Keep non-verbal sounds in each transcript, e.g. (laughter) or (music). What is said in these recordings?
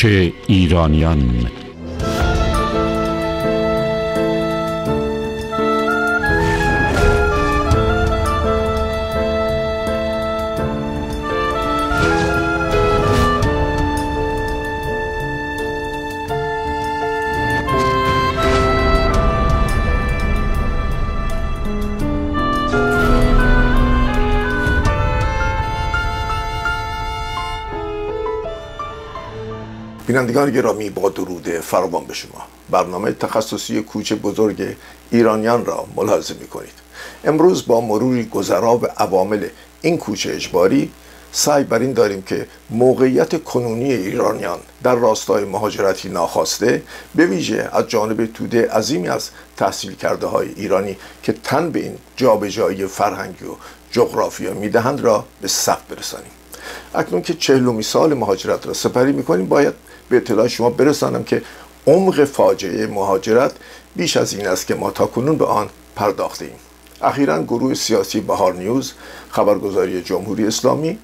کوچ ایرانیان بینندگان گرامی با درود فراوان به شما. برنامه تخصصی کوچ بزرگ ایرانیان را ملاحظه می کنید امروز با مروری گذرا به عوامل این کوچ اجباری سعی بر این داریم که موقعیت کنونی ایرانیان در راستای مهاجرتی ناخواسته به ویژه از جانب توده عظیمی از تحصیل کرده های ایرانی که تن به این جابجایی فرهنگی و جغرافیا می‌دهند را به ثبت برسانیم. اکنون که چهلومی سال مهاجرت را سپری می‌کنیم باید به اطلاع شما برسانم که عمق فاجعه مهاجرت بیش از این است که ما تا کنون به آن پرداخته ایم اخیرا گروه سیاسی بهار نیوز خبرگزاری جمهوری اسلامی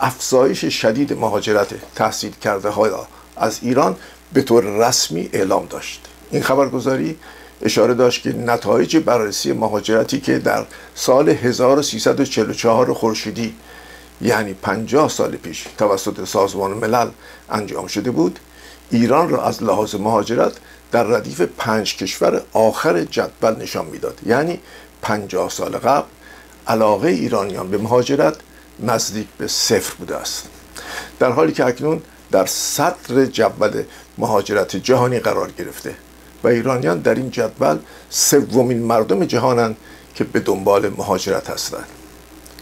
افزایش شدید مهاجرت تحصیل کرده های از ایران به طور رسمی اعلام داشت. این خبرگزاری اشاره داشت که نتایج بررسی مهاجرتی که در سال 1344 خورشیدی یعنی 50 سال پیش توسط سازمان ملل انجام شده بود ایران را از لحاظ مهاجرت در ردیف پنج کشور آخر جدول نشان می‌داد. یعنی 50 سال قبل علاقه ایرانیان به مهاجرت نزدیک به صفر بوده است. در حالی که اکنون در صدر جدول مهاجرت جهانی قرار گرفته و ایرانیان در این جدول سومین مردم جهانند که به دنبال مهاجرت هستند.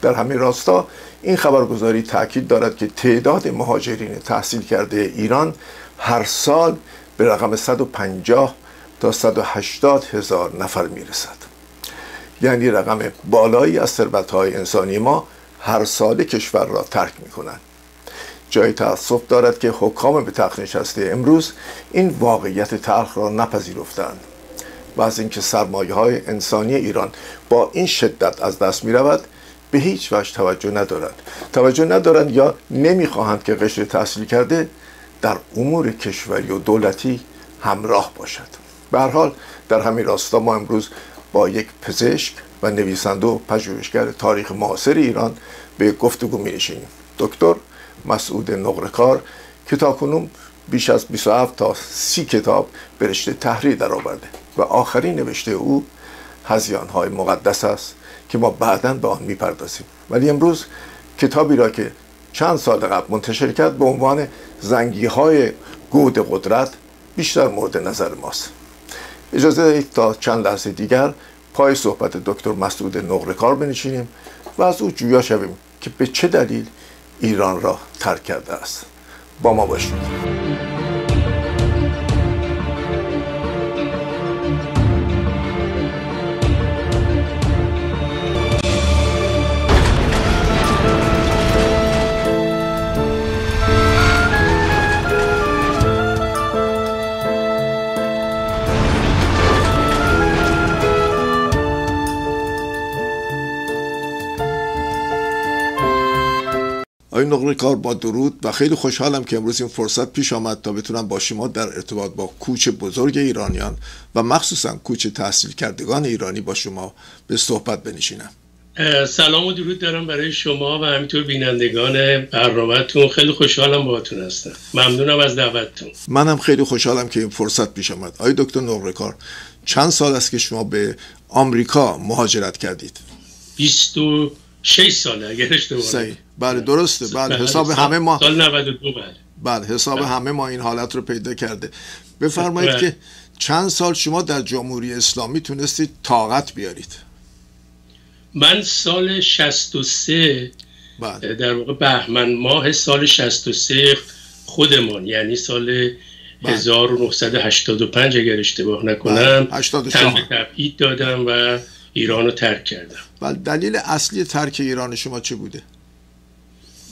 در همین راستا این خبرگزاری تاکید دارد که تعداد مهاجرین تحصیل کرده ایران هر سال به رقم 150 تا 180 هزار نفر می‌رسد. یعنی رقم بالایی از های انسانی ما هر سال کشور را ترک می کنند جای تاسف دارد که حکام به تخت نشسته امروز این واقعیت تلخ را نپذیرفتند. و از اینکه سرمایه های انسانی ایران با این شدت از دست می رود به هیچ وجه توجه ندارند توجه ندارند یا نمی‌خواهند که قشر تحصیل کرده در امور کشوری و دولتی همراه باشد. به حال در همین راستا ما امروز با یک پزشک و نویسنده و پژوهشگر تاریخ معاصر ایران به گفتگو می نشینیم دکتر مسعود نقرکار که تاکنون بیش از 27 تا 30 کتاب به رشته تحریر درآورده و آخرین نوشته او هزیان های مقدس است. که ما بعدا به آن می‌پردازیم. ولی امروز کتابی را که چند سال قبل منتشر کرد به عنوان زنگی های گود قدرت بیشتر مورد نظر ماست. اجازه دهید تا چند لحظه دیگر پای صحبت دکتر مسعود نقرکار بنشینیم و از او جویا شویم که به چه دلیل ایران را ترک کرده است. با ما باشید. آقای نقره کار با درود و خیلی خوشحالم که امروز این فرصت پیش آمد تا بتونم با شما در ارتباط با کوچ بزرگ ایرانیان و مخصوصا کوچ تحصیل کردگان ایرانی با شما به صحبت بنشینم. سلام و درود دارم برای شما و همینطور بینندگان برنامهتون. خیلی خوشحالم باهاتون هستم. ممنونم از دعوتتون. منم خیلی خوشحالم که این فرصت پیش آمد. آقای دکتر نقرکار چند سال است که شما به آمریکا مهاجرت کردید؟ 26 ساله اگر اشتباه بله درسته بله, بله، حساب همه ما سال 92 بله بله حساب بله. همه ما این حالت رو پیدا کرده بفرمایید بله. که چند سال شما در جمهوری اسلامی تونستید طاقت بیارید من سال 63 بله. در واقع بهمن ماه سال 63 خودمان یعنی سال بله. 1985 اگر اشتباه نکنم بله. تبعید دادم و ایران رو ترک کردم بله دلیل اصلی ترک ایران شما چه بوده؟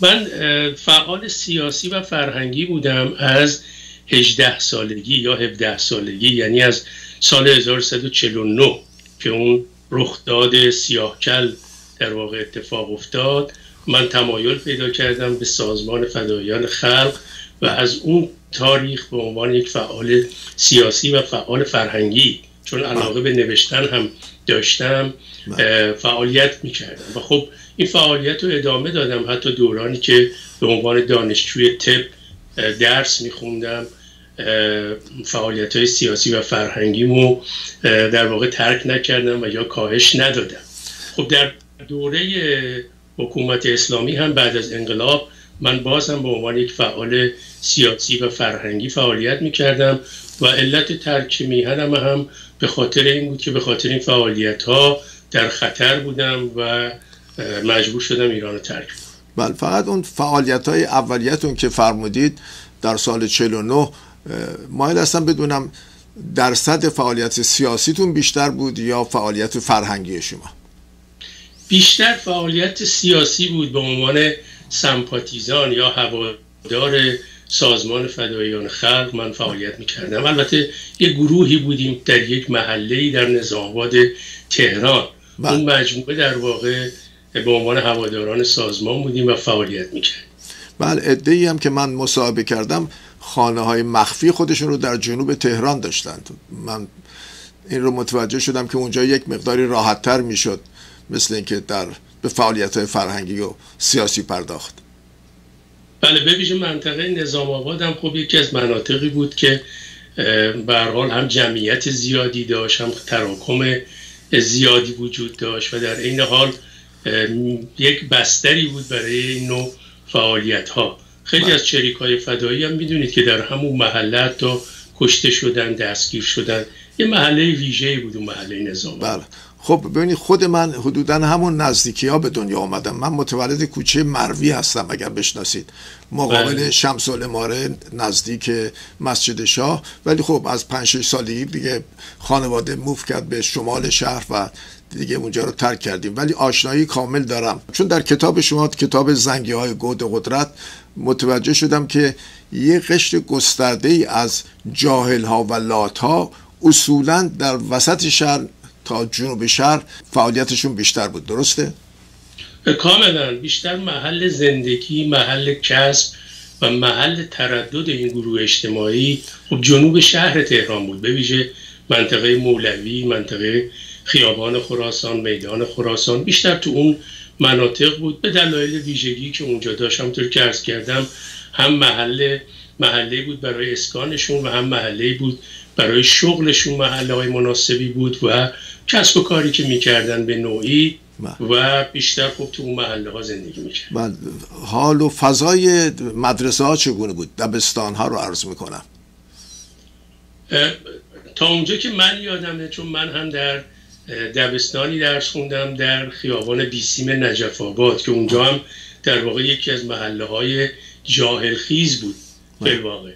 من فعال سیاسی و فرهنگی بودم از 18 سالگی یا 17 سالگی یعنی از سال 1349 که اون رخداد سیاهکل در واقع اتفاق افتاد من تمایل پیدا کردم به سازمان فدایان خلق و از اون تاریخ به عنوان یک فعال سیاسی و فعال فرهنگی چون علاقه به نوشتن هم داشتم بله. فعالیت می‌کردم. و خب این فعالیت رو ادامه دادم. حتی دورانی که به عنوان دانشجوی تب درس میخوندم. فعالیت های سیاسی و فرهنگیمو در واقع ترک نکردم و یا کاهش ندادم. خب در دوره حکومت اسلامی هم بعد از انقلاب من بازم به عنوان یک فعال سیاسی و فرهنگی فعالیت می‌کردم. و علت ترک میهنم هم به خاطر این بود که به خاطر این فعالیت ها در خطر بودم و مجبور شدم ایران رو ترک بله فقط اون فعالیت های اولیتون که فرمودید در سال 49 مایل هستم بدونم درصد فعالیت سیاسیتون بیشتر بود یا فعالیت فرهنگی شما؟ بیشتر فعالیت سیاسی بود به عنوان سمپاتیزان یا هوادار سازمان فدایان خلق من فعالیت می‌کردم. البته یه گروهی بودیم در یک محله در نظام تهران. بله. اون مجموعه در واقع به عنوان هواداران سازمان بودیم و فعالیت می‌کردیم. بله ادهی هم که من مصاحبه کردم خانه های مخفی خودشون رو در جنوب تهران داشتند من این رو متوجه شدم که اونجا یک مقداری راحتتر می‌شد مثل اینکه در به فعالیت های فرهنگی و سیاسی پرداخت. بله ببیشه منطقه نظام آباد هم خب یکی از مناطقی بود که به حال هم جمعیت زیادی داشت هم تراکم زیادی وجود داشت و در این حال یک بستری بود برای این نوع فعالیت ها خیلی بله. از چریک های فدایی هم می‌دونید که در همون محله تا کشته شدن دستگیر شدن یه محله ویژه بود اون محله نظام بله. خب ببینید خود من حدودا همون نزدیکی ها به دنیا آمدم من متولد کوچه مروی هستم اگر بشناسید. مقابل بله. شمس ماره نزدیک مسجد شاه. ولی خب از 5 6 سالگی دیگه خانواده موف کرد به شمال شهر و دیگه اونجا رو ترک کردیم. ولی آشنایی کامل دارم. چون در کتاب شما کتاب زنگی های گود قدرت متوجه شدم که یه قشر گسترده ای از جاهل ها و لات ها اصولا در وسط شهر تا جنوب شهر فعالیتشون بیشتر بود. درسته؟ کاملا. بیشتر محل زندگی محل کسب و محل تردد این گروه اجتماعی خب جنوب شهر تهران بود. به ویژه منطقه مولوی منطقه خیابان خراسان میدان خراسان. بیشتر تو اون مناطق بود. به دلایل ویژگی که اونجا داشت همطور که ارز کردم هم محله محله بود برای اسکانشون و هم محله بود برای شغلشون. محله های مناسبی بود و کسب و کاری که می‌کردن به نوعی بله. و بیشتر خوب تو اون محله ها زندگی می‌کرد بله. حال و فضای مدرسه ها چگونه بود؟ دبستان ها رو عرض می‌کنم. تا اونجا که من یادمه چون من هم در دبستانی درس خوندم در خیابان بیسیم نجف آباد که اونجا هم در واقع یکی از محله های جاهل خیز بود به واقع.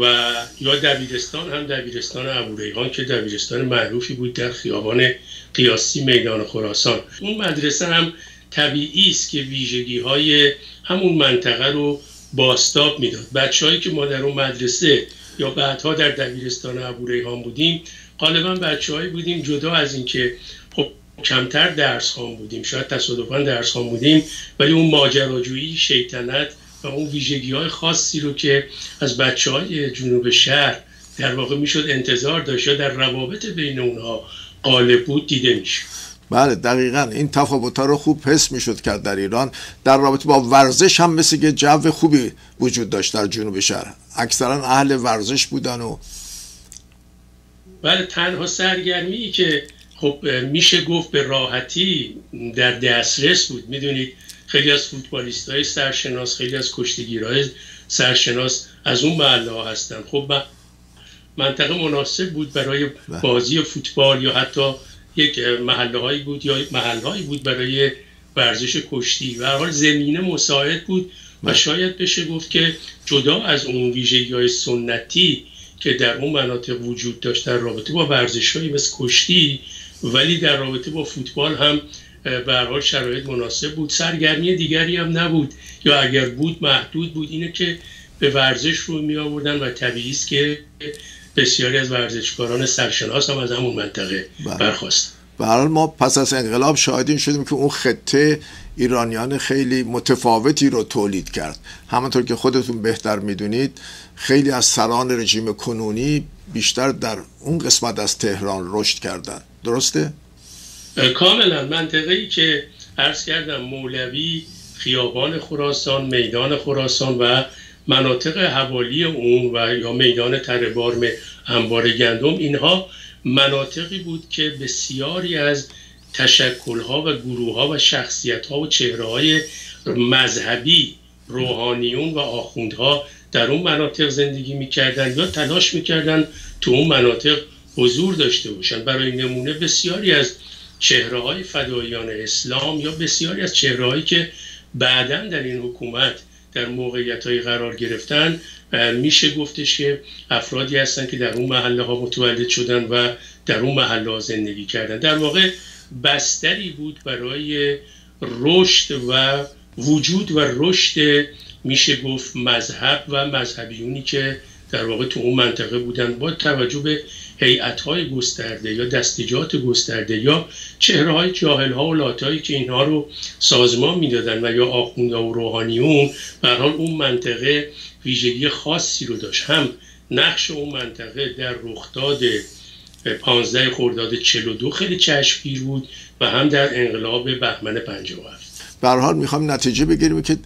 و یا دبیرستان هم دبیرستان ابوریحان که دبیرستان معروفی بود در خیابان قیاسی میدان خراسان. اون مدرسه هم طبیعی است که ویژگی های همون منطقه رو باستاب می‌داد. بچههایی که ما در اون مدرسه یا بعدها در دبیرستان ابوریحان بودیم غالبا بچههایی بودیم جدا از اینکه خب کمتر درس خان بودیم شاید تصادفا درس خان بودیم ولی اون ماجراجویی شیطنت و اون ویژگی های خاصی رو که از بچه های جنوب شهر در واقع می‌شد انتظار داشت یا در روابط بین اونها غالب بود دیده میشه بله دقیقا. این تفاوت رو خوب حس می‌شد کرد در ایران. در رابطه با ورزش هم مثل که جو خوبی وجود داشت در جنوب شهر. اکثرا اهل ورزش بودن و بله تنها سرگرمی که خب میشه گفت به راحتی در دسترس بود. می‌دونید خیلی از فوتبالیست های سرشناس خیلی از های سرشناس از اون محله ها هستن خب منطقه مناسب بود برای بله. بازی فوتبال یا حتی یک محله هایی بود یا محله هایی بود برای ورزش کشتی و حال زمینه مساعد بود و بله. شاید بشه گفت که جدا از اون ویژگی های سنتی که در اون مناطق وجود داشت در رابطه با ورزش مثل کشتی ولی در رابطه با فوتبال هم به حال شرایط مناسب بود. سرگرمی دیگری هم نبود. یا اگر بود محدود بود. اینه که به ورزش رو می آوردن و طبیعی است که بسیاری از ورزشکاران سرشناس هم از همون منطقه بله. برخواست به ما پس از انقلاب شاهدین شدیم که اون خطه ایرانیان خیلی متفاوتی رو تولید کرد. همانطور که خودتون بهتر می‌دونید خیلی از سران رژیم کنونی بیشتر در اون قسمت از تهران رشد کردن. درسته؟ کاملا منطقه ای که عرض کردم مولوی خیابان خراسان میدان خراسان و مناطق حوالی اون و یا میدان تربارم انبار گندم اینها مناطقی بود که بسیاری از تشکلها و گروهها و شخصیتها و چهره مذهبی روحانیون و آخوندها در اون مناطق زندگی می‌کردن یا تلاش می‌کردن تو اون مناطق حضور داشته باشن. برای نمونه بسیاری از چهره های فدایان اسلام یا بسیاری از چهره که بعدا در این حکومت در موقعیت های قرار گرفتن میشه گفتش که افرادی هستن که در اون محله ها متولد شدن و در اون محله ها زندگی کردن. در واقع بستری بود برای رشد و وجود و رشد میشه گفت مذهب و مذهبیونی که در واقع تو اون منطقه بودن. با توجه به هیئت های گسترده یا دستجات گسترده یا چهره های جاهل ها و لاتایی که اینها رو سازمان می‌دادن و یا آخونده و روحانیون به حال اون منطقه ویژگی خاصی رو داشت. هم نقش اون منطقه در رخداد 15 خرداد 42 خیلی چشمگیر بود و هم در انقلاب بهمن 57 به حال می‌خوام نتیجه بگیریم که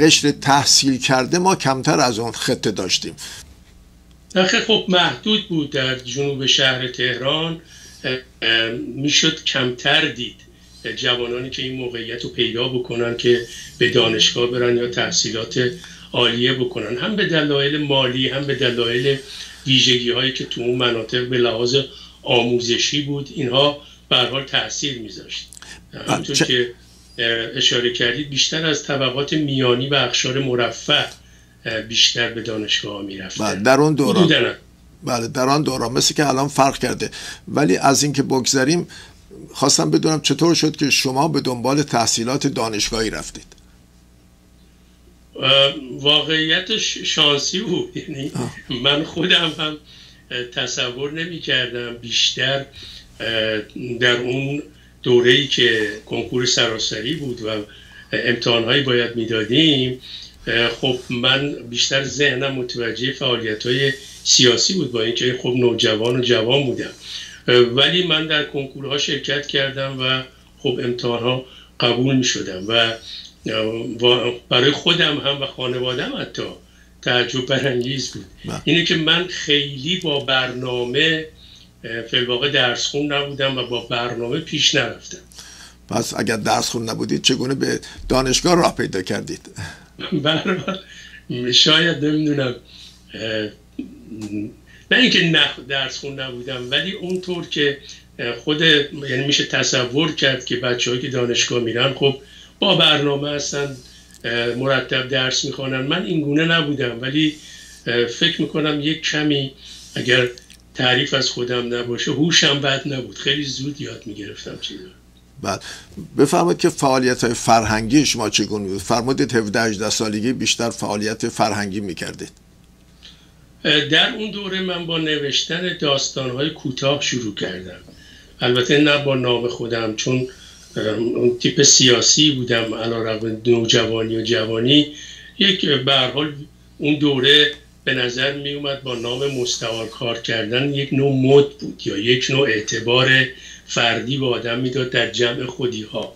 قشر تحصیل کرده ما کمتر از اون خطه داشتیم. خیلی خب محدود بود در جنوب شهر تهران می‌شد کمتر دید جوانانی که این موقعیت رو پیدا بکنن که به دانشگاه برن یا تحصیلات عالیه بکنن. هم به دلایل مالی هم به دلایل ویژگی هایی که تو اون مناطق به لحاظ آموزشی بود اینها به حال تاثیر میذاشت. همونطور که اشاره کردید بیشتر از طبقات میانی و اخشار مرفه بیشتر به دانشگاه می‌رفتن بله در اون دوران. بله در آن دوران مثل که الان فرق کرده. ولی از اینکه بگذریم خواستم بدونم چطور شد که شما به دنبال تحصیلات دانشگاهی رفتید؟ واقعیتش شانسی بود. (laughs) یعنی من خودم هم تصور نمی کردم بیشتر در اون دوره که کنکور سراسری بود و امتحانهایی باید می‌دادیم خب من بیشتر ذهنم متوجه فعالیت های سیاسی بود با اینکه خب نوجوان و جوان بودم. ولی من در کنکورها شرکت کردم و خب امتحانها قبول می شدم و برای خودم هم و خانوادم حتی تعجب برانگیز بود. بله. اینه که من خیلی با برنامه فلواقع درس خون نبودم و با برنامه پیش نرفتم. پس اگر درس خون نبودید چگونه به دانشگاه راه پیدا کردید؟ (laughs) شاید نمی‌دونم نه اینکه نخ درس خون نبودم ولی اونطور که خود یعنی میشه تصور کرد که بچه که دانشگاه میرن خب با برنامه هستن مرتب درس می‌خوانن. من این گونه نبودم ولی فکر می‌کنم یک کمی اگر تعریف از خودم نباشه هوشم بد نبود. خیلی زود یاد می‌گرفتم چیزا. بعد بفرمایید که فعالیت های فرهنگی شما چگونه بود؟ فرمودید 17 18 سالگی بیشتر فعالیت فرهنگی می‌کردید. در اون دوره من با نوشتن داستان های کوتاه شروع کردم. البته نه با نام خودم چون اون تیپ سیاسی بودم علیرغم نوجوانی و جوانی. یک به حال اون دوره به نظر می اومد با نام مستوار کار کردن یک نوع مد بود یا یک نوع اعتبار فردی به آدم می‌داد در جمع خودی ها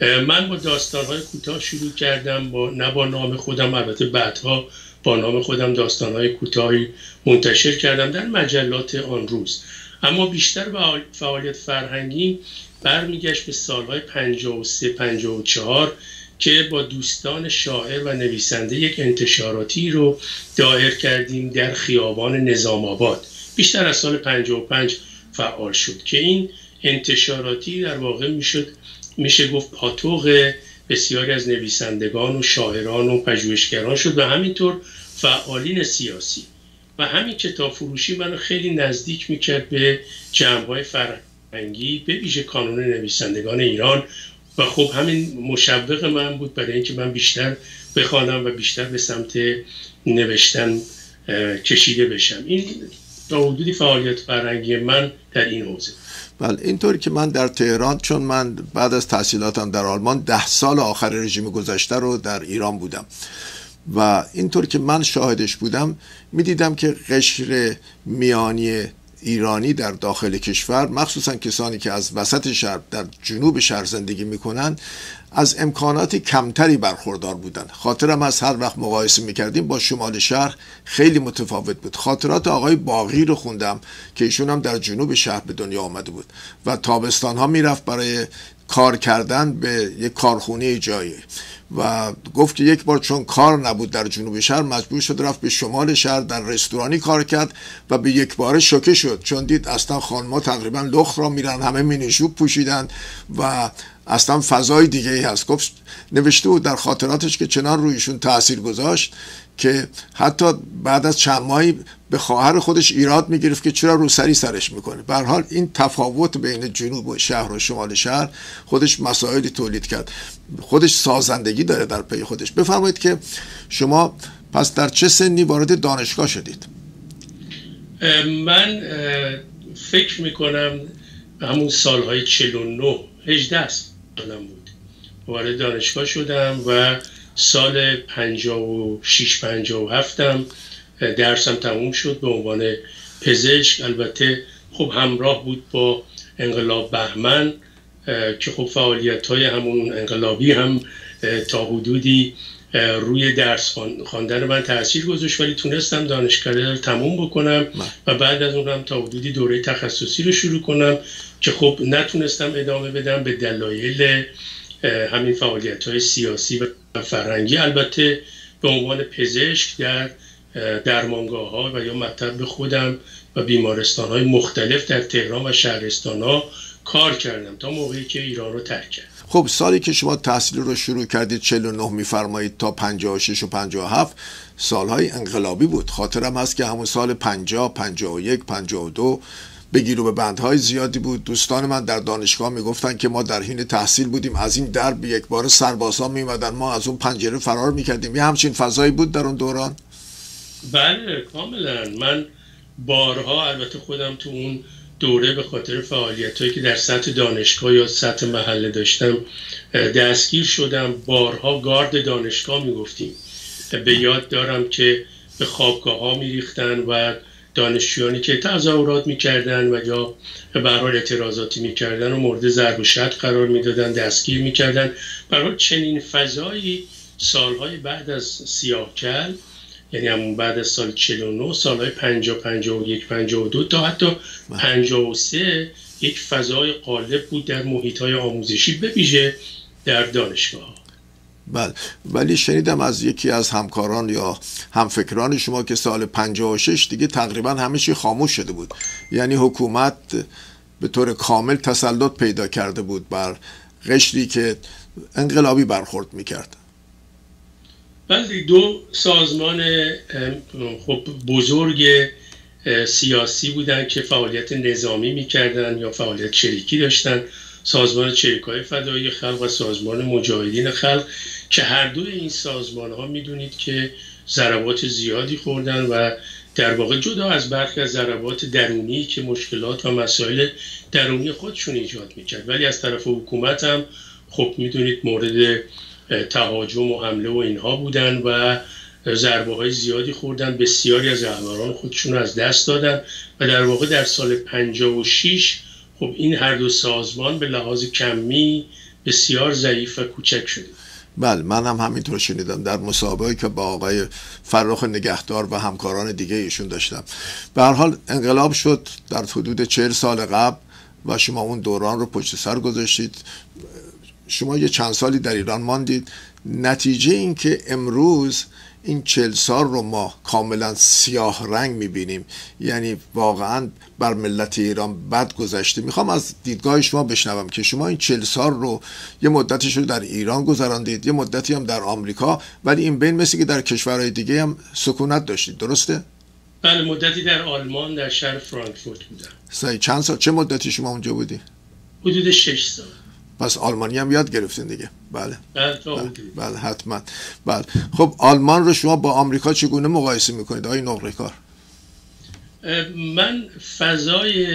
من با داستان های کوتاه شروع کردم با نه با نام خودم البته بعدها با نام خودم داستان های کوتاهی منتشر کردم در مجلات آن روز. اما بیشتر فعالیت فرهنگی برمیگشت به سالهای 53 54 که با دوستان شاعر و نویسنده یک انتشاراتی رو دایر کردیم در خیابان نظام آباد. بیشتر از سال 55 فعال شد که این انتشاراتی در واقع می‌شد. میشه گفت پاتوق بسیاری از نویسندگان و شاعران و پژوهشگران شد و همینطور فعالین سیاسی. و همین کتاب فروشی منو خیلی نزدیک می‌کرد به جمعهای فرهنگی به ویژه کانون نویسندگان ایران. و خب همین مشوق من بود برای اینکه من بیشتر بخوانم و بیشتر به سمت نوشتن کشیده بشم. این تا حدودی فعالیت فرهنگی من در این حوزه. بله اینطوری که من در تهران چون من بعد از تحصیلاتم در آلمان ده سال آخر رژیم گذشته رو در ایران بودم. و اینطور که من شاهدش بودم می‌دیدم که قشر میانی ایرانی در داخل کشور مخصوصا کسانی که از وسط شهر در جنوب شهر زندگی می‌کنن از امکانات کمتری برخوردار بودن. خاطرم از هر وقت مقایسه می‌کردیم با شمال شهر خیلی متفاوت بود. خاطرات آقای باغی رو خوندم که ایشون هم در جنوب شهر به دنیا آمده بود و تابستان ها می‌رفت برای کار کردن به یک کارخونه جایی. و گفت که یک بار چون کار نبود در جنوب شهر مجبور شد رفت به شمال شهر در رستورانی کار کرد و به یک بار شوکه شد. چون دید اصلا خانما تقریبا لخت را میرن همه مینیشوب پوشیدن و اصلا فضای دیگه ای هست. گفت نوشته بود در خاطراتش که چنان رویشون تاثیر گذاشت که حتی بعد از چند ماهی به خواهر خودش ایراد می‌گرفت که چرا روسری سرش می‌کنه. به حال این تفاوت بین جنوب و شهر و شمال شهر خودش مسائلی تولید کرد. خودش سازندگی داره در پی خودش. بفرمایید که شما پس در چه سنی وارد دانشگاه شدید؟ من فکر می‌کنم همون سالهای 49 18 سالم بود. وارد دانشگاه شدم و سال 56 57 هم درسم تموم شد به عنوان پزشک. البته خب همراه بود با انقلاب بهمن که خب فعالیت های همون انقلابی هم تا حدودی روی درس خواندن من تاثیر گذاشت ولی تونستم دانشکده رو تموم بکنم و بعد از اون هم تا حدودی دوره تخصصی رو شروع کنم که خب نتونستم ادامه بدم به دلایل همین فعالیت های سیاسی و فرهنگی. البته به عنوان پزشک در درمانگاه ها و یا مطب خودم و بیمارستان های مختلف در تهران و شهرستان ها کار کردم تا موقعی که ایران رو ترک کردم. خب سالی که شما تحصیل رو شروع کردید 49 میفرمایید تا 56 و 57 سالهای انقلابی بود. خاطرم هست که همون سال 50 51 52 بگیر و به بندهای زیادی بود. دوستان من در دانشگاه می‌گفتن که ما در حین تحصیل بودیم. از این در به یک بار سربازا میمدن ما از اون پنجره فرار می‌کردیم. یه همچین فضایی بود در اون دوران؟ بله کاملا. من بارها البته خودم تو اون دوره به خاطر فعالیت هایی که در سطح دانشگاه یا سطح محله داشتم دستگیر شدم. بارها گارد دانشگاه می‌گفتیم. به یاد دارم که به خوابگاه ها میریختن و دانشجویانی که تظاهرات می‌کردن و یا به اعتراضاتی می‌کردن و مورد ضرب و شد قرار می‌دادن دستگیر می‌کردن. برای چنین فضایی سالهای بعد از سیاهکل یعنی همون بعد از سال 49 سالهای 50 51 52 تا حتی 53 یک فضای قالب بود در محیط های آموزشی به ویژه در دانشگاه. بله. ولی شنیدم از یکی از همکاران یا همفکران شما که سال 56 دیگه تقریبا همه چی خاموش شده بود. یعنی حکومت به طور کامل تسلط پیدا کرده بود بر قشری که انقلابی برخورد می‌کرد. بله دو سازمان خب بزرگ سیاسی بودن که فعالیت نظامی می‌کردن یا فعالیت چریکی داشتن. سازمان چریکای فدایی خلق و سازمان مجاهدین خلق که هر دو این سازمان ها می‌دونید که ضربات زیادی خوردن و در واقع جدا از برخی از ضربات درونی که مشکلات و مسائل درونی خودشون ایجاد می‌کرد. ولی از طرف حکومت هم خب می‌دونید مورد تهاجم و حمله و اینها بودن و ضربه های زیادی خوردن. بسیاری از رهبران خودشون از دست دادن و در واقع در سال 56 خب این هر دو سازمان به لحاظ کمی بسیار ضعیف و کوچک شده. بله من هم همینطور شنیدم در مسابقه که با آقای فرخ نگهدار و همکاران دیگه ایشون داشتم. به هر حال انقلاب شد در حدود چهل سال قبل و شما اون دوران رو پشت سر گذاشتید. شما یه چند سالی در ایران ماندید. نتیجه این که امروز این چل سال رو ما کاملا سیاه رنگ می‌بینیم. یعنی واقعا بر ملت ایران بد گذشته. می‌خوام از دیدگاه شما بشنوم که شما این چل سال رو یه مدتش رو در ایران گذراندید یه مدتی هم در آمریکا ولی این بین مثل که در کشورهای دیگه هم سکونت داشتید. درسته؟ بله مدتی در آلمان در شهر فرانکفورت بودم. چند سال؟ چه مدتی شما اونجا بودی؟ حدود شش سال. پس آلمانی هم یاد گرفتین دیگه. بله. بله, بله حتما. بله. خب آلمان رو شما با آمریکا چگونه مقایسه می‌کنید آقای نقره کار؟ من فضای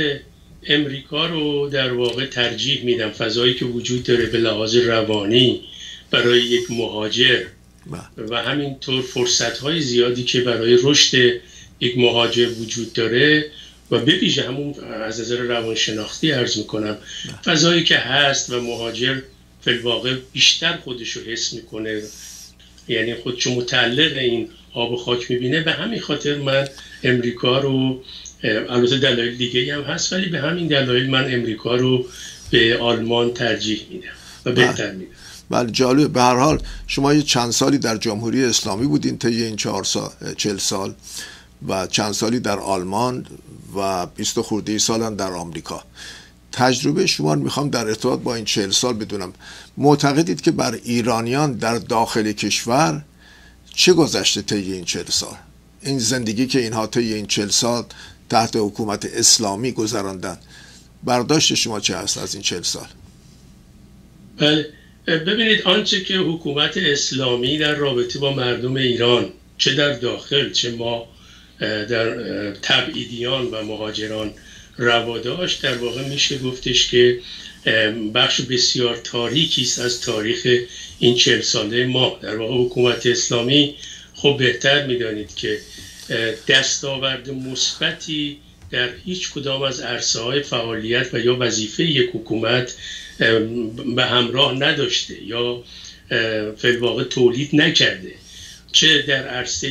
امریکا رو در واقع ترجیح میدم. فضایی که وجود داره به لحاظ روانی برای یک مهاجر. بله. و همینطور فرصت های زیادی که برای رشد یک مهاجر وجود داره و به همون از نظر روانشناختی ارز می‌کنم. فضایی که هست و مهاجر فلواقع بیشتر خودش رو حس می‌کنه. یعنی خودشو متعلق این آب و خاک می‌بینه. به همین خاطر من امریکا رو البته دلایل دیگه هم هست ولی به همین دلایل من امریکا رو به آلمان ترجیح میدم و بله. بهتر میدم. بله جالب به هر حال شما یه چند سالی در جمهوری اسلامی بودین تا این چهار سال چل سال. و چند سالی در آلمان و بیست خورده سال هم در آمریکا. تجربه شما می‌خوام در ارتباط با این چهل سال بدونم. معتقدید که بر ایرانیان در داخل کشور چه گذشته طی این چهل سال؟ این زندگی که اینها طی این چهل سال تحت حکومت اسلامی گذراندن برداشت شما چه هست از این چهل سال؟ بله ببینید آنچه که حکومت اسلامی در رابطه با مردم ایران چه در داخل چه ما در تبعیدیان و مهاجران روا داشت. در واقع میشه گفتش که بخش بسیار تاریکی است از تاریخ این چهل ساله ما. در واقع حکومت اسلامی خب بهتر می‌دانید که دستاورد مثبتی در هیچ کدام از عرصه های فعالیت و یا وظیفه یک حکومت به همراه نداشته یا فلواقع تولید نکرده. چه در عرصه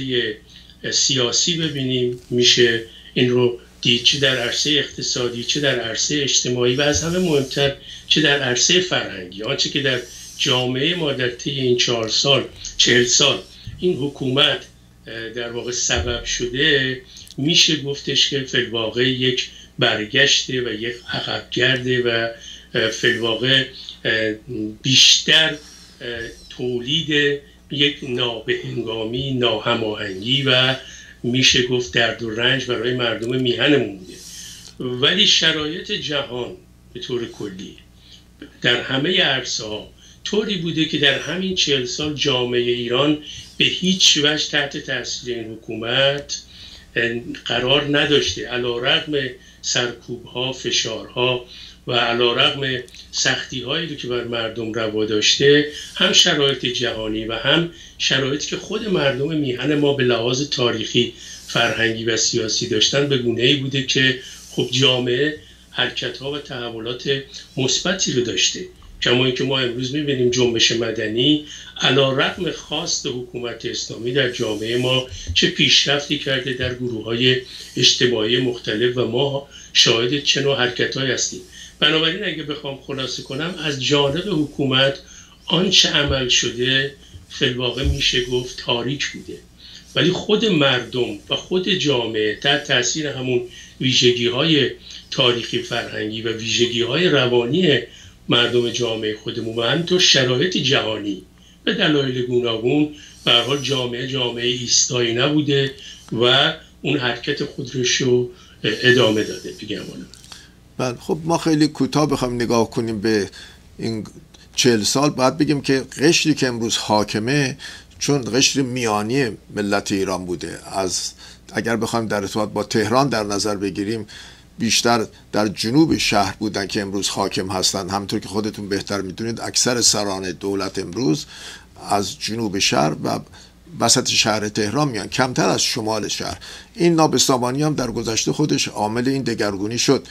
سیاسی ببینیم میشه این رو دید چه در عرصه اقتصادی چه در عرصه اجتماعی و از همه مهمتر چه در عرصه فرهنگی. آنچه که در جامعه ما در طی این چهار سال چهل سال این حکومت در واقع سبب شده میشه گفتش که فلواقع یک برگشته و یک عقب گرده و فلواقع بیشتر تولید یک نابهنگامی ناهماهنگی و میشه گفت درد و رنج برای مردم میهنمون بوده. ولی شرایط جهان به طور کلی در همه عرصه ها طوری بوده که در همین چهل سال جامعه ایران به هیچ وجه تحت تاثیر این حکومت قرار نداشته. علا رقم سرکوب ها فشارها و علا رقم سختی هایی که بر مردم روا داشته هم شرایط جهانی و هم شرایطی که خود مردم میهن ما به لحاظ تاریخی فرهنگی و سیاسی داشتن به گونه ای بوده که خب جامعه حرکت ها و تحولات مثبتی رو داشته. کما اینکه ما امروز می‌بینیم جنبش مدنی علا رقم خواست حکومت اسلامی در جامعه ما چه پیشرفتی کرده در گروه های اجتماعی مختلف و ما شاهد چه نوع حرکت هستیم. بنابراین اگه بخوام خلاصه کنم از جانب حکومت آنچه عمل شده فلواقع میشه گفت تاریک بوده. ولی خود مردم و خود جامعه در تاثیر همون ویژگی های تاریخی فرهنگی و ویژگی های روانی مردم جامعه خودمون و همینطور شرایط جهانی به دلایل گوناگون به حال جامعه جامعه ایستایی نبوده و اون حرکت خودش رو ادامه داده. بگم بله خب ما خیلی کوتاه بخوام نگاه کنیم به این چهل سال باید بگیم که قشری که امروز حاکمه چون قشر میانی ملت ایران بوده. از اگر بخوایم در ارتباط با تهران در نظر بگیریم بیشتر در جنوب شهر بودن که امروز حاکم هستند همونطور که خودتون بهتر می‌دونید اکثر سران دولت امروز از جنوب شهر و وسط شهر تهران میان. کمتر از شمال شهر. این نابسامانی هم در گذشته خودش عامل این دگرگونی شد.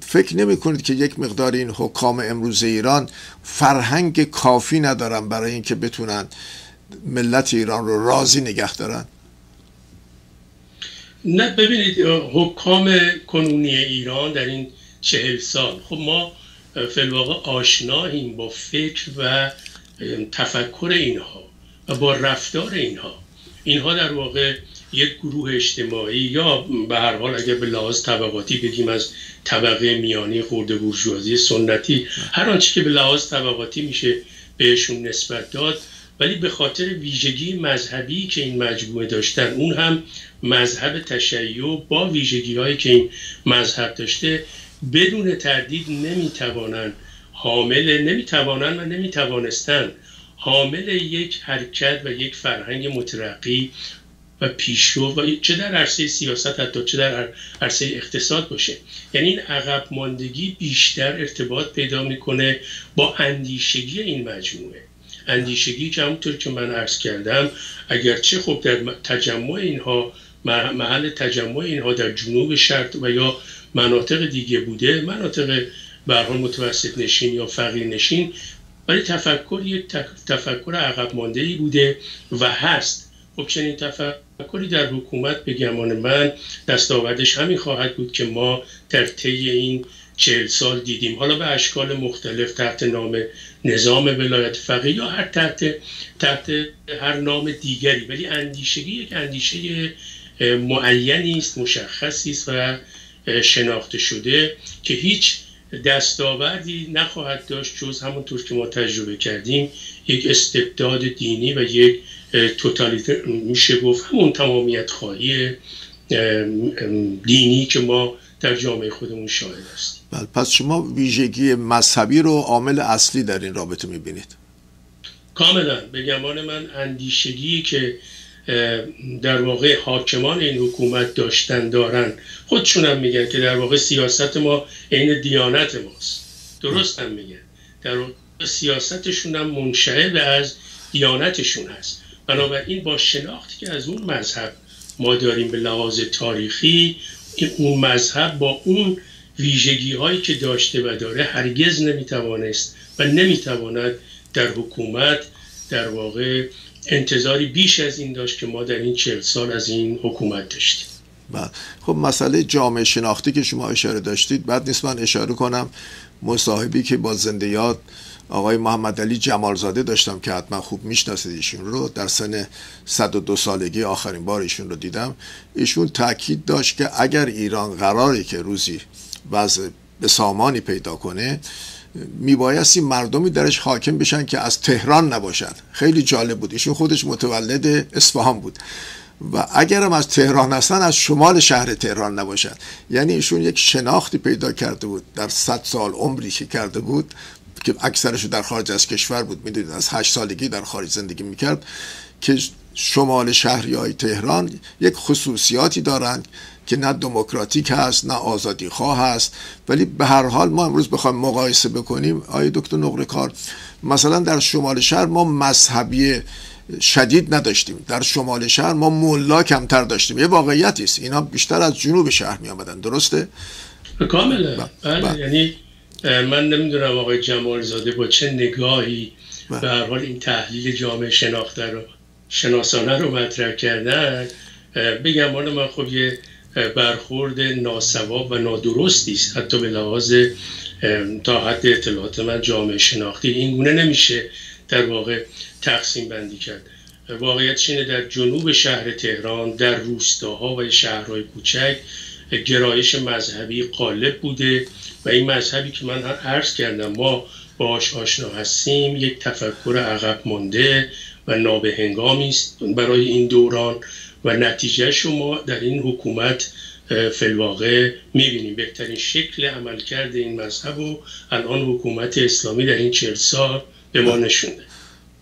فکر نمی کنید که یک مقدار این حکام امروز ایران فرهنگ کافی ندارن برای اینکه بتونن ملت ایران رو راضی نگه دارن؟ نه ببینید حکام کنونی ایران در این چهل سال. خب ما فلواقع آشناییم با فکر و تفکر اینها. و با رفتار اینها. اینها در واقع یک گروه اجتماعی یا به هر حال اگر به لحاظ طبقاتی بگیم از طبقه میانی خورده بورژوازی سنتی هر آنچه که به لحاظ طبقاتی میشه بهشون نسبت داد ولی به خاطر ویژگی مذهبی که این مجموعه داشتن اون هم مذهب تشیع با ویژگی هایی که این مذهب داشته بدون تردید نمی‌توانند حامل نمی‌توانند و نمی‌توانستند حامل یک حرکت و یک فرهنگ مترقی و پیشرو و چه در عرصه سیاست حتی چه در عرصه اقتصاد باشه. یعنی این عقب ماندگی بیشتر ارتباط پیدا می‌کنه با اندیشگی این مجموعه. اندیشگی که همونطور که من عرض کردم اگرچه خب در تجمع اینها محل تجمع اینها در جنوب شرق و یا مناطق دیگه بوده مناطق برحال متوسط نشین یا فقیر نشین ولی تفکر یک تفکر عقب مانده ای بوده و هست. خب چنین تفکری در حکومت به گمان من دستاوردش همین خواهد بود که ما در طی این چهل سال دیدیم. حالا به اشکال مختلف تحت نام نظام ولایت فقیه یا هر تحت تحت هر نام دیگری. ولی اندیشگی یک اندیشه معینی است مشخصی است و شناخته شده که هیچ دستاوردی نخواهد داشت جز همونطور که ما تجربه کردیم یک استبداد دینی و یک توتالیتر میشه گفت همون تمامیت خواهی دینی که ما در جامعه خودمون شاهد هستیم. بله پس شما ویژگی مذهبی رو عامل اصلی در این رابطه می‌بینید؟ کاملا. به گمان من اندیشگی که در واقع حاکمان این حکومت داشتن دارن. خودشون هم میگن که در واقع سیاست ما عین دیانت ماست. درست هم میگن. در واقع سیاستشون هم منشعب از دیانتشون هست. بنابراین با شناختی که از اون مذهب ما داریم به لحاظ تاریخی اون مذهب با اون ویژگی هایی که داشته و داره هرگز نمی‌توانست و نمی‌تواند در حکومت در واقع انتظاری بیش از این داشت که ما در این چهل سال از این حکومت داشتیم. بله. خب مسئله جامعه شناختی که شما اشاره داشتید بعد نیست من اشاره کنم مصاحبی که با زنده یاد آقای محمد علی جمالزاده داشتم که حتما خوب می‌شناسید ایشون رو. در سن 102 سالگی آخرین بار ایشون رو دیدم. ایشون تاکید داشت که اگر ایران قراری که روزی وضع به سامانی پیدا کنه میبایستی مردمی درش حاکم بشن که از تهران نباشد خیلی جالب بود. ایشون خودش متولد اصفهان بود. و اگرم از تهران هستن از شمال شهر تهران نباشد یعنی ایشون یک شناختی پیدا کرده بود. در صد سال عمری که کرده بود که اکثرش در خارج از کشور بود. می‌دونید از هشت سالگی در خارج زندگی می‌کرد. که شمال شهری های تهران یک خصوصیاتی دارند. که نه دموکراتیک هست نه آزادی خواه هست. ولی به هر حال ما امروز بخوایم مقایسه بکنیم. آیا دکتر نقره کار مثلا در شمال شهر ما مذهبی شدید نداشتیم. در شمال شهر ما مولا کمتر داشتیم. یه واقعیتی است. اینا بیشتر از جنوب شهر می آمدن درسته؟ کاملا بله, بله. یعنی من نمی‌دونم آقای جمال زاده با چه نگاهی بله. به هر حال این تحلیل جامعه شناخته رو شناسانه رو مطرح کردن. بگم من خب یه برخورد ناسواب و نادرستی است. حتی به لحاظ تا حد اطلاعات من جامعه شناختی این گونه نمیشه در واقع تقسیم بندی کرد. واقعیت اینه در جنوب شهر تهران در روستاها و شهرهای کوچک گرایش مذهبی غالب بوده و این مذهبی که من عرض کردم ما باش آشنا هستیم یک تفکر عقب مانده و نابهنگامی است. برای این دوران و نتیجه شما در این حکومت فلواقع می‌بینیم. بهترین شکل عملکرد این مذهب و الان حکومت اسلامی در این چهل سال به ما نشونده.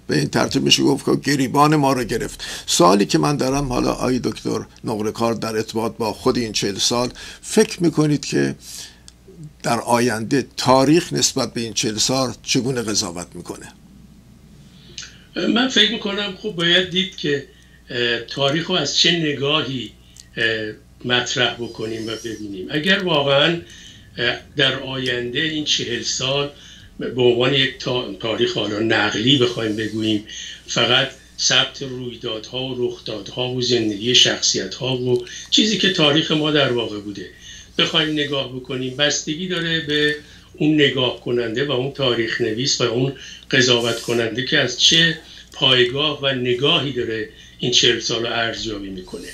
به این ترتیب میشه گفت که گریبان ما رو گرفت. سالی که من دارم حالا آی دکتر نقره کار در ارتباط با خود این چهل سال فکر می‌کنید که در آینده تاریخ نسبت به این چهل سال چگونه قضاوت می‌کنه؟ من فکر می‌کنم خب باید دید که تاریخ رو از چه نگاهی مطرح بکنیم و ببینیم؟ اگر واقعا در آینده این چهل سال به عنوان یک تاریخ حالا نقلی بخوایم بگوییم فقط ثبت رویدادها و رخدادها و زندگی شخصیتها و چیزی که تاریخ ما در واقع بوده بخوایم نگاه بکنیم بستگی داره به اون نگاه کننده و اون تاریخ نویس و اون قضاوت کننده که از چه پایگاه و نگاهی داره این چهل سال ارزیابی می‌کنه.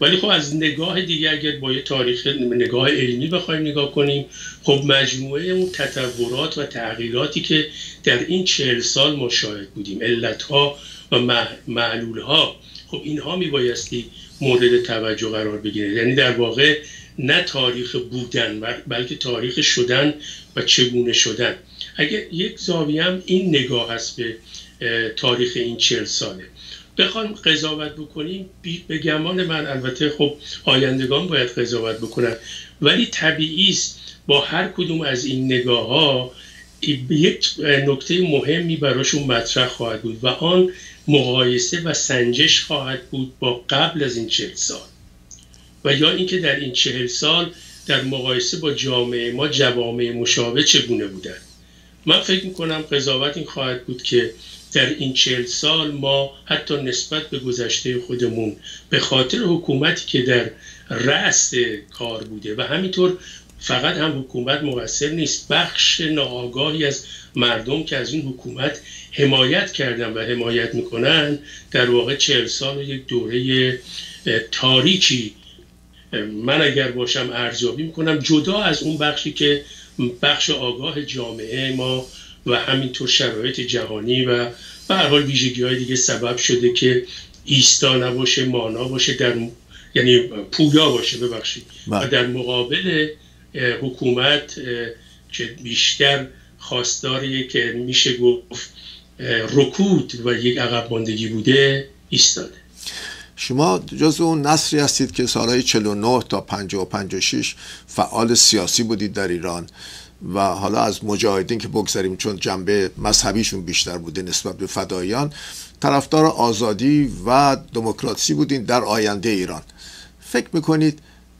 ولی خب از نگاه دیگه اگر با یه تاریخ نگاه علمی بخوایم نگاه کنیم خب مجموعه اون تطورات و تغییراتی که در این چهل سال مشاهد بودیم علتها و معلولها خب اینها میبایستی مورد توجه قرار بگیره یعنی در واقع نه تاریخ بودن بلکه تاریخ شدن و چگونه شدن. اگر یک زاویه هم این نگاه هست به تاریخ این چهل ساله. بخوایم قضاوت بکنیم به گمان من البته خب آیندگان باید قضاوت بکنن. ولی طبیعی است با هر کدوم از این نگاه ها یک نکته مهمی براشون مطرح خواهد بود و آن مقایسه و سنجش خواهد بود با قبل از این چهل سال. و یا اینکه در این چهل سال در مقایسه با جامعه ما جوامع مشابه چگونه بودن من فکر می‌کنم قضاوت این خواهد بود که در این چهل سال ما حتی نسبت به گذشته خودمون به خاطر حکومتی که در رأس کار بوده و همینطور فقط هم حکومت مقصر نیست بخش ناآگاهی از مردم که از این حکومت حمایت کردن و حمایت می‌کنن در واقع چهل سال یک دوره تاریکی من اگر باشم ارزیابی می‌کنم جدا از اون بخشی که بخش آگاه جامعه ما و همینطور شرایط جهانی و به هر حال ویژگی های دیگه سبب شده که ایستا نباشه مانا باشه در یعنی پویا باشه ببخشید. و بله. در مقابل حکومت که بیشتر خواستاریه که میشه گفت رکود و یک عقب ماندگی بوده ایستاده. شما جز اون نصری هستید که سالهای 49 تا 50 و 56 فعال سیاسی بودید در ایران. و حالا از مجاهدین که بگذاریم چون جنبه مذهبیشون بیشتر بوده نسبت به فدایان طرفدار آزادی و دموکراسی بودین در آینده ایران. فکر می‌کنید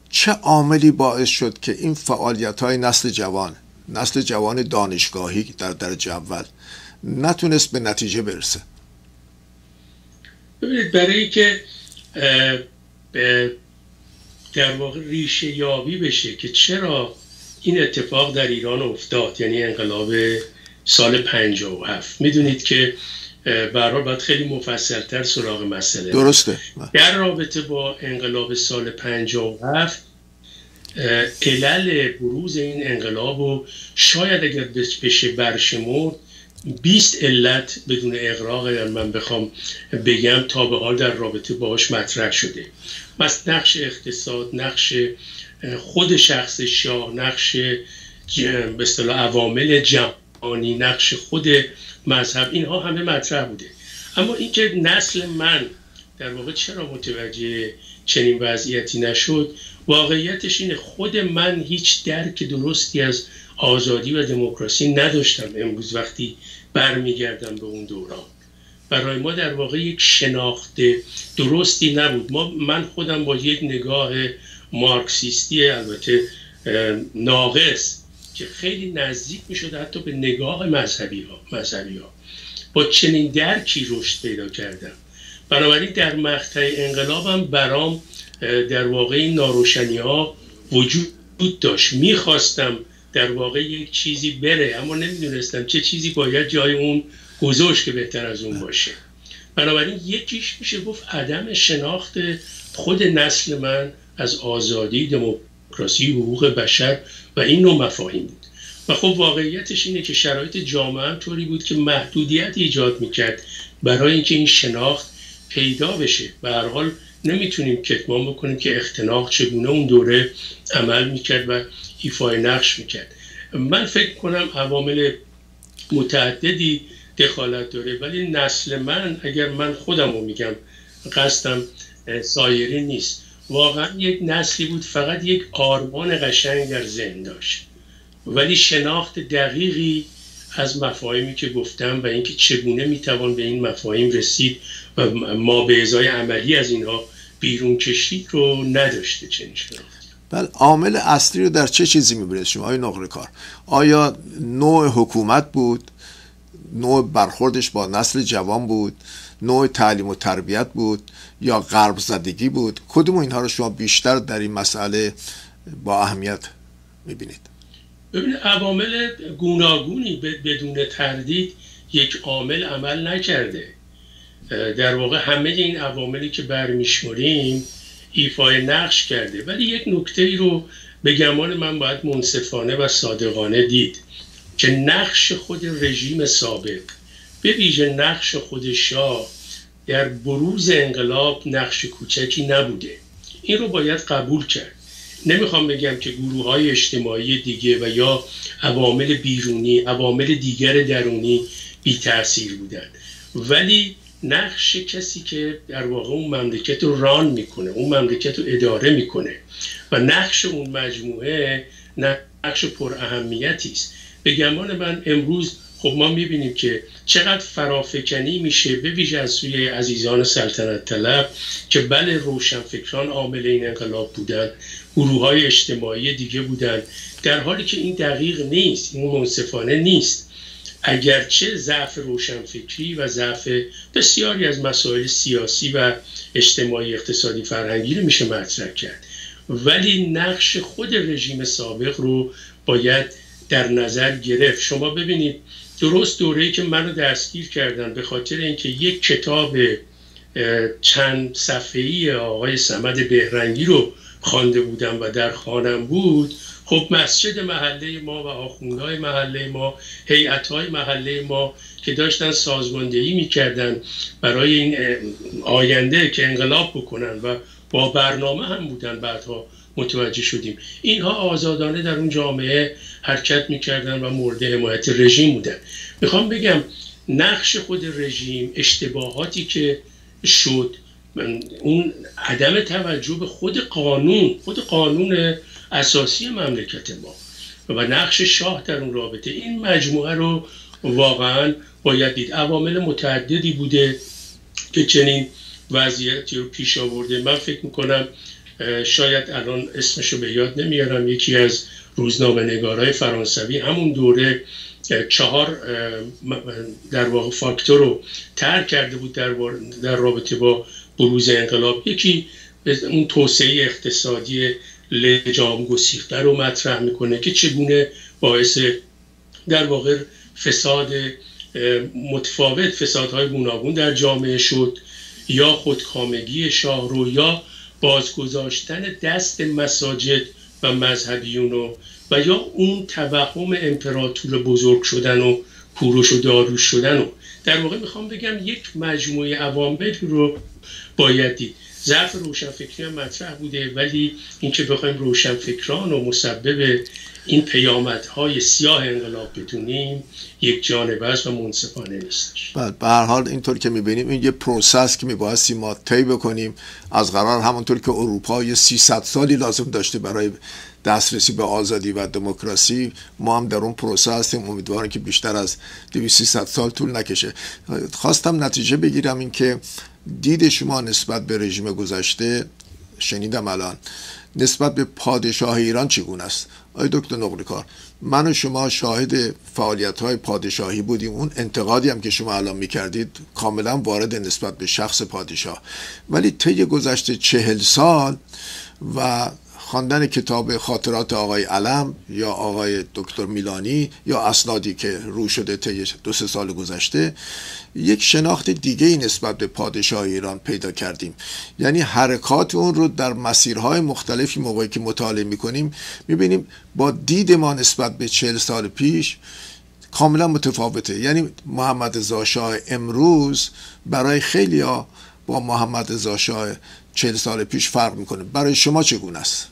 چه عاملی باعث شد که این فعالیت های نسل جوان نسل جوان دانشگاهی در درجه اول نتونست به نتیجه برسه؟ ببینید برای که در واقع ریشه یابی بشه که چرا این اتفاق در ایران افتاد یعنی انقلاب سال 57 می‌دونید که برای باید خیلی مفصلتر سراغ مسئله. درسته. در رابطه با انقلاب سال 57 علل بروز این انقلاب و شاید اگر بشه برشمرد 20 علت بدون اقراق من بخوام بگم تا به حال در رابطه باش مطرح شده. مثل نقش اقتصاد نقش خود شخص شاه نقش به اصطلاح عوامل جهانی نقش خود مذهب اینها همه مطرح بوده. اما اینکه نسل من در واقع چرا متوجه چنین وضعیتی نشد واقعیتش اینه خود من هیچ درک درستی از آزادی و دموکراسی نداشتم امروز وقتی برمیگردم به اون دوران. برای ما در واقع یک شناخت درستی نبود. ما من خودم با یک نگاه مارکسیستی البته ناقص که خیلی نزدیک می شده حتی به نگاه مذهبی ها, مذهبی ها با چنین درکی رشد پیدا کردم. بنابراین در مقطع انقلابم برام در واقع این ناروشنی ها وجود داشت. می‌خواستم در واقع یک چیزی بره اما نمی‌دونستم چه چیزی باید جای اون گذاشت که بهتر از اون باشه. بنابراین یکیش میشه گفت عدم شناخت خود نسل من از آزادی دموکراسی حقوق بشر و این نوع مفاهیم بود. و خب واقعیتش اینه که شرایط جامعه هم طوری بود که محدودیت ایجاد می‌کرد برای اینکه این شناخت پیدا بشه. به هر حال نمی‌تونیم کتمان بکنیم که اختناق چگونه اون دوره عمل می‌کرد و ایفای نقش می‌کرد. من فکر کنم عوامل متعددی دخالت داره ولی نسل من اگر من خودم رو میگم قصدم سایری نیست. واقعا یک نسلی بود فقط یک آرمان قشنگ در ذهن داشت. ولی شناخت دقیقی از مفاهیمی که گفتم و اینکه چگونه می‌توان به این مفاهیم رسید و ما به ازای عملی از اینها بیرون کشید رو نداشته چنین بله عامل اصلی رو در چه چیزی می‌بینید شما؟ آیا نقره کار؟ آیا نوع حکومت بود؟ نوع برخوردش با نسل جوان بود؟ نوع تعلیم و تربیت بود یا غرب زدگی بود؟ کدوم اینها رو شما بیشتر در این مسئله با اهمیت می‌بینید؟ ببینید عوامل گوناگونی بدون تردید یک عامل عمل نکرده. در واقع همه این عواملی که برمیشماریم ایفای نقش کرده. ولی یک نکته ای رو به گمان من باید منصفانه و صادقانه دید که نقش خود رژیم سابق به ویژه نقش خود شاه در بروز انقلاب نقش کوچکی نبوده. این رو باید قبول کرد. نمی‌خوام بگم که گروه های اجتماعی دیگه و یا عوامل بیرونی عوامل دیگر درونی بی تاثیر بودن ولی نقش کسی که در واقع اون مملکت رو ران می‌کنه اون مملکت رو اداره می‌کنه و نقش اون مجموعه نقش پر اهمیتی است. به گمان من امروز خب ما می‌بینیم که چقدر فرافکنی میشه به ویژه از سوی عزیزان سلطنت طلب که بله روشنفکران عامل این انقلاب بودن گروه های اجتماعی دیگه بودن در حالی که این دقیق نیست این منصفانه نیست. اگرچه ضعف روشنفکری و ضعف بسیاری از مسائل سیاسی و اجتماعی اقتصادی فرهنگی رو میشه مطرح کرد. ولی نقش خود رژیم سابق رو باید در نظر گرفت. شما ببینید درست دوره‌ای که منو دستگیر کردن به خاطر اینکه یک کتاب چند صفحه‌ای آقای سمد بهرنگی رو خوانده بودم و در خانم بود خب مسجد محله ما و آخوندهای محله ما هیئت‌های محله ما که داشتن سازماندهی می‌کردن برای این آینده که انقلاب بکنن و با برنامه هم بودن بعدها. متوجه شدیم. اینها آزادانه در اون جامعه حرکت می‌کردن و مورد حمایت رژیم بودن. می‌خوام بگم نقش خود رژیم اشتباهاتی که شد اون عدم توجه به خود قانون خود قانون اساسی مملکت ما و نقش شاه در اون رابطه این مجموعه رو واقعا باید دید. عوامل متعددی بوده که چنین وضعیتی رو پیش آورده. من فکر می‌کنم شاید الان اسمش رو به یاد نمیارم. یکی از روزنامه نگارای فرانسوی همون دوره چهار در واقع فاکتور رو ترک کرده بود در, در رابطه با بروز انقلاب. یکی اون توسعه اقتصادی لجام گسیخته رو مطرح می‌کنه که چگونه باعث در واقع فساد متفاوت فسادهای گوناگون در جامعه شد یا خودکامگی شاه یا بازگذاشتن دست مساجد و مذهبیون و, و یا اون توهم امپراتور بزرگ شدن و کوروش و داروش شدن و در واقع می‌خوام بگم یک مجموعه عوامل رو باید دید. ضعف روشنفکری هم مطرح بوده ولی اینکه بخوایم روشنفکران و مسبب این پیامدهای سیاه انقلاب بدونیم یک جانبه است و منصفانه نیستش. بعد به هر حال اینطور که می‌بینیم این یه پروسس که میبایستی ما طی بکنیم. از قرار همونطور که اروپا یه 300 سالی لازم داشته برای دسترسی به آزادی و دموکراسی ما هم در اون پروسه هستیم. امیدوارم که بیشتر از 200 سال طول نکشه. خواستم نتیجه بگیرم اینکه دید شما نسبت به رژیم گذشته شنیدم الان نسبت به پادشاه ایران چگونه است؟ آقای دکتر نقلیکار من و شما شاهد فعالیت های پادشاهی بودیم. اون انتقادی هم که شما الان می‌کردید کاملا وارد نسبت به شخص پادشاه. ولی طی گذشته چهل سال و خواندن کتاب خاطرات آقای علم یا آقای دکتر میلانی یا اسنادی که رو شده طی دو سه سال گذشته یک شناخت دیگه نسبت به پادشاه ایران پیدا کردیم. یعنی حرکات اون رو در مسیرهای مختلفی موقعی که مطالعه می‌کنیم می‌بینیم با دید ما نسبت به چهل سال پیش کاملا متفاوته. یعنی محمد زاشاه امروز برای خیلی با محمد زاشاه چهل سال پیش فرق می‌کنه. برای شما چگونه است؟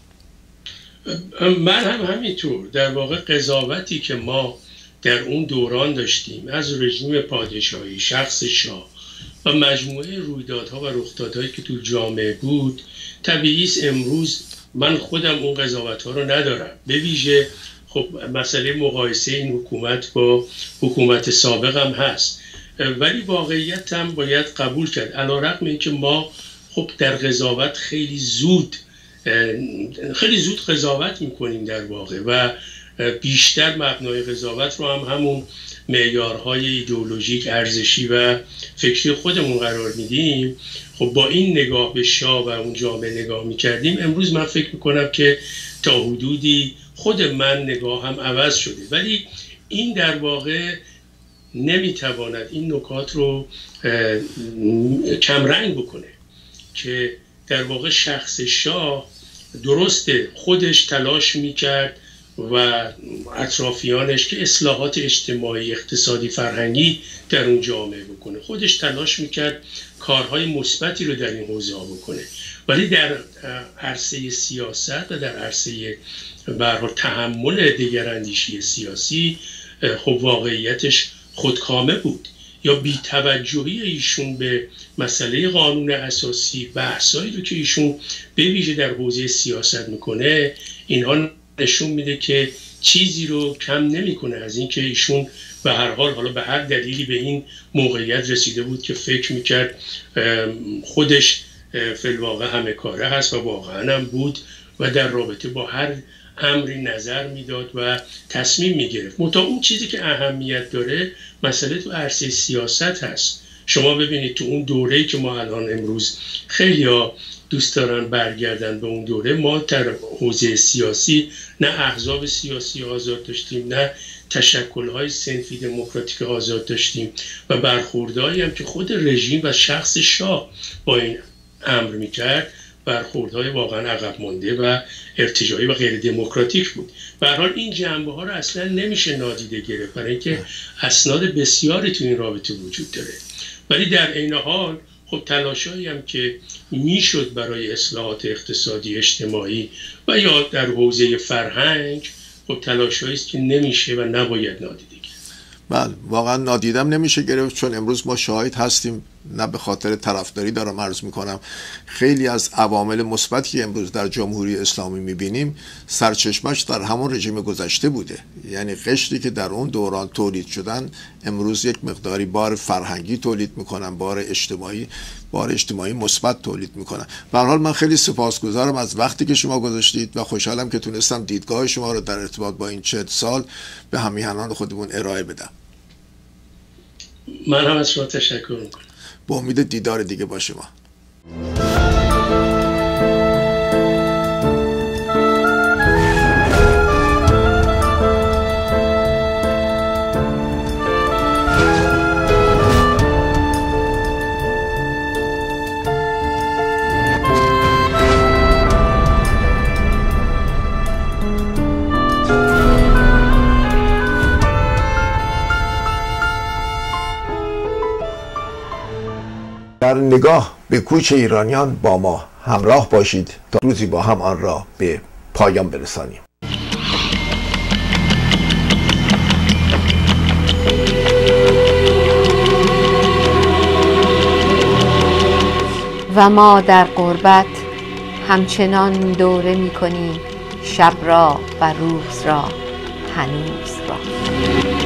من هم همینطور در واقع قضاوتی که ما در اون دوران داشتیم از رژیم پادشاهی شخص شاه و مجموعه رویدادها و رخدادهایی که تو جامعه بود طبیعی امروز من خودم اون قضاوت ها رو ندارم. به ویژه خب مسئله مقایسه این حکومت با حکومت سابق هم هست. ولی واقعیت هم باید قبول کرد. علا رقم این که ما خب در قضاوت خیلی زود خیلی زود قضاوت می‌کنیم در واقع و بیشتر مبنای قضاوت رو هم همون معیارهای ایدئولوژیک ارزشی و فکری خودمون قرار میدیم. خب با این نگاه به شاه و اون جامعه نگاه می‌کردیم امروز من فکر می‌کنم که تا حدودی خود من نگاه هم عوض شده. ولی این در واقع نمی‌تواند این نکات رو کمرنگ بکنه که در واقع شخص شاه درسته خودش تلاش می‌کرد و اطرافیانش که اصلاحات اجتماعی اقتصادی فرهنگی در اون جامعه بکنه. خودش تلاش می‌کرد کارهای مثبتی رو در این حوزه بکنه. ولی در عرصه سیاست و در عرصه برحال تحمل دیگراندیشی سیاسی خب واقعیتش خودکامه بود. یا بیتوجهی ایشون به مسئله قانون اساسی بحثایی رو که ایشون به ویژه در حوزه سیاست می‌کنه اینها نشون میده که چیزی رو کم نمی‌کنه. از اینکه ایشون به هر حال حالا به هر دلیلی به این موقعیت رسیده بود که فکر می‌کرد خودش فلواقع همه کاره هست و واقعا هم بود و در رابطه با هر امری نظر می‌داد و تصمیم می‌گرفت. متا اون چیزی که اهمیت داره مسئله تو عرصه سیاست هست. شما ببینید تو اون دوره که ما الان امروز خیلی دوست دارن برگردن به اون دوره ما در حوزه سیاسی نه احزاب سیاسی آزاد داشتیم نه تشکلهای سنفی دموکراتیک آزاد داشتیم و برخوردهایی هم که خود رژیم و شخص شاه با این امر می‌کرد. برخوردهای واقعا عقب مانده و ارتجاعی و غیر دموکراتیک بود. به حال این جنبه ها رو اصلا نمیشه نادیده گرفت برای اینکه اسناد بسیاری تو این رابطه وجود داره. ولی در عین حال خب تلاشایی هم که می‌شد برای اصلاحات اقتصادی اجتماعی و یا در حوزه فرهنگ خب تلاشایی است که نمیشه و نباید نادیده بله واقعا نادیدم نمیشه گرفت چون امروز ما شاهد هستیم نه به خاطر طرفداری دارم عرض می‌کنم. خیلی از عوامل مثبتی که امروز در جمهوری اسلامی می‌بینیم سرچشمش در همون رژیم گذشته بوده. یعنی قشری که در اون دوران تولید شدن امروز یک مقداری بار فرهنگی تولید می‌کنن بار اجتماعی بار اجتماعی مثبت تولید می‌کنن. به حال من خیلی سپاسگزارم از وقتی که شما گذاشتید و خوشحالم که تونستم دیدگاه شما رو در ارتباط با این چه سال به همیهنان خودمون ارائه بدم. من هم از شما تشکر می‌کنم. با امید دیدار دیگه با شما. در نگاه به کوچ ایرانیان با ما همراه باشید تا روزی با هم آن را به پایان برسانیم. و ما در قربت همچنان دوره می کنیم شب را و روز را هنوز را.